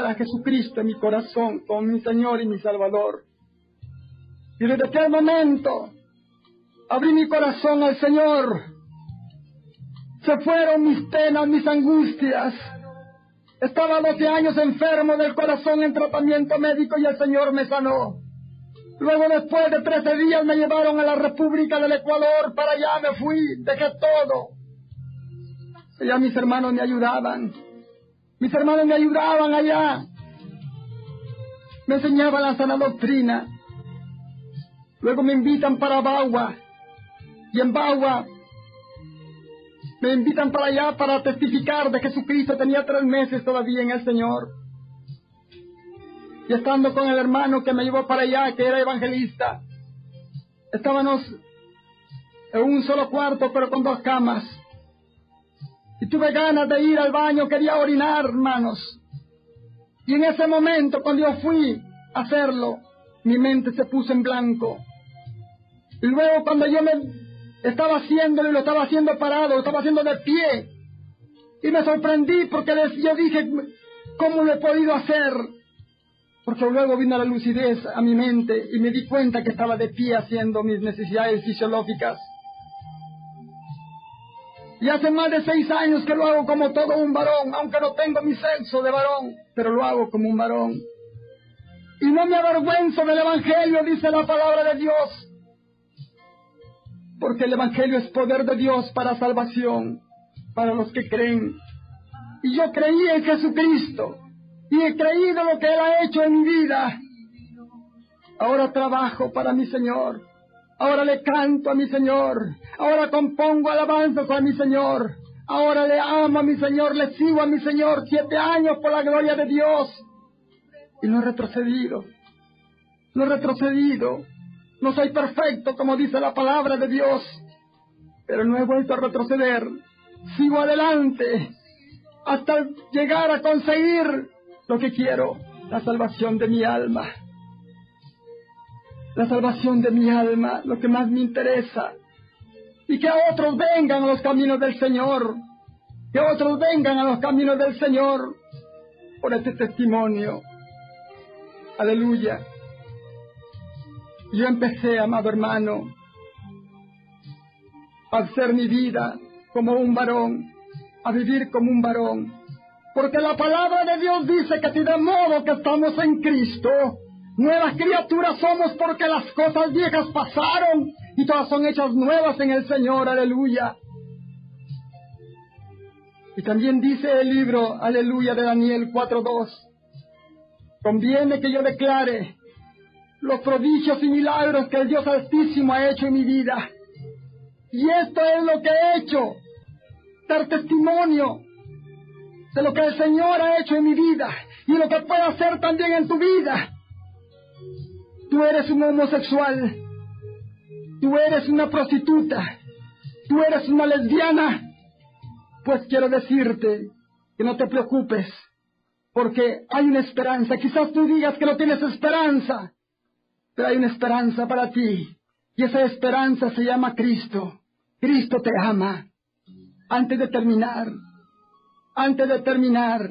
a Jesucristo en mi corazón como mi Señor y mi Salvador. Y desde aquel momento abrí mi corazón al Señor. Se fueron mis penas, mis angustias. Estaba 12 años enfermo del corazón en tratamiento médico y el Señor me sanó. Luego después de 13 días me llevaron a la República del Ecuador, para allá me fui, dejé todo. Allá mis hermanos me ayudaban. Mis hermanos me ayudaban allá. Me enseñaban la sana doctrina. Luego me invitan para Bagua. Y en Bagua me invitan para allá para testificar de Jesucristo. Tenía tres meses todavía en el Señor. Y estando con el hermano que me llevó para allá, que era evangelista, estábamos en un solo cuarto, pero con dos camas. Y tuve ganas de ir al baño, quería orinar, hermanos. Y en ese momento, cuando yo fui a hacerlo, mi mente se puso en blanco. Y luego cuando yo me estaba haciéndolo y lo estaba haciendo parado, lo estaba haciendo de pie. Y me sorprendí porque yo dije, ¿cómo lo he podido hacer? Porque luego vino la lucidez a mi mente y me di cuenta que estaba de pie haciendo mis necesidades fisiológicas. Y hace más de seis años que lo hago como todo un varón, aunque no tengo mi sexo de varón, pero lo hago como un varón. Y no me avergüenzo del Evangelio, dice la palabra de Dios porque el Evangelio es poder de Dios para salvación, para los que creen. Y yo creí en Jesucristo y he creído lo que Él ha hecho en mi vida. Ahora trabajo para mi Señor. Ahora le canto a mi Señor. Ahora compongo alabanzas a mi Señor. Ahora le amo a mi Señor, le sigo a mi Señor siete años por la gloria de Dios. Y no he retrocedido. No he retrocedido. No soy perfecto, como dice la palabra de Dios, pero no he vuelto a retroceder. Sigo adelante hasta llegar a conseguir lo que quiero, la salvación de mi alma. La salvación de mi alma, lo que más me interesa. Y que otros vengan a los caminos del Señor. Que otros vengan a los caminos del Señor por este testimonio. Aleluya. Yo empecé, amado hermano, a hacer mi vida como un varón, a vivir como un varón. Porque la palabra de Dios dice que si de modo que estamos en Cristo, nuevas criaturas somos porque las cosas viejas pasaron y todas son hechas nuevas en el Señor, aleluya. Y también dice el libro, aleluya, de Daniel 4.2, conviene que yo declare los prodigios y milagros que el Dios Altísimo ha hecho en mi vida. Y esto es lo que he hecho, dar testimonio de lo que el Señor ha hecho en mi vida y lo que puede hacer también en tu vida. Tú eres un homosexual, tú eres una prostituta, tú eres una lesbiana, pues quiero decirte que no te preocupes, porque hay una esperanza. Quizás tú digas que no tienes esperanza, pero hay una esperanza para ti. Y esa esperanza se llama Cristo. Cristo te ama. Antes de terminar, antes de terminar,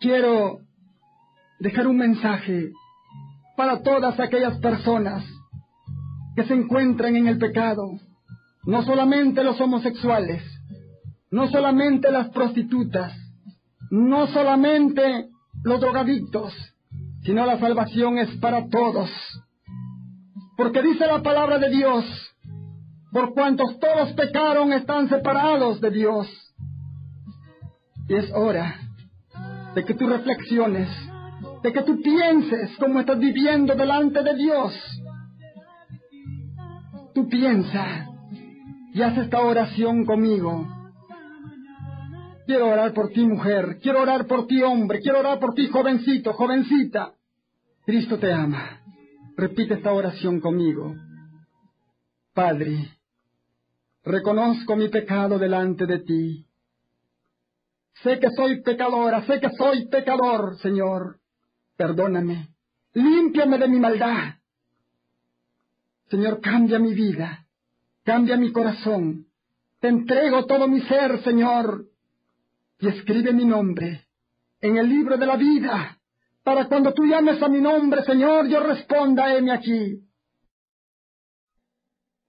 quiero dejar un mensaje para todas aquellas personas que se encuentran en el pecado. No solamente los homosexuales, no solamente las prostitutas, no solamente los drogadictos, sino la salvación es para todos. Porque dice la palabra de Dios, por cuantos todos pecaron están separados de Dios. Y es hora de que tú reflexiones, de que tú pienses cómo estás viviendo delante de Dios. Tú piensa y haz esta oración conmigo. Quiero orar por ti, mujer. Quiero orar por ti, hombre. Quiero orar por ti, jovencito, jovencita. Cristo te ama. Repite esta oración conmigo. Padre, reconozco mi pecado delante de ti. Sé que soy pecadora, sé que soy pecador, Señor. Perdóname. Límpiame de mi maldad. Señor, cambia mi vida. Cambia mi corazón. Te entrego todo mi ser, Señor. y escribe mi nombre en el libro de la vida, para cuando tú llames a mi nombre, Señor, yo responda, heme aquí.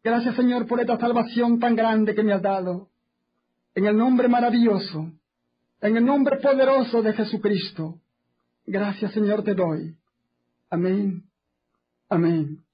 Gracias, Señor, por esta salvación tan grande que me has dado. En el nombre maravilloso, en el nombre poderoso de Jesucristo. Gracias, Señor, te doy. Amén. Amén.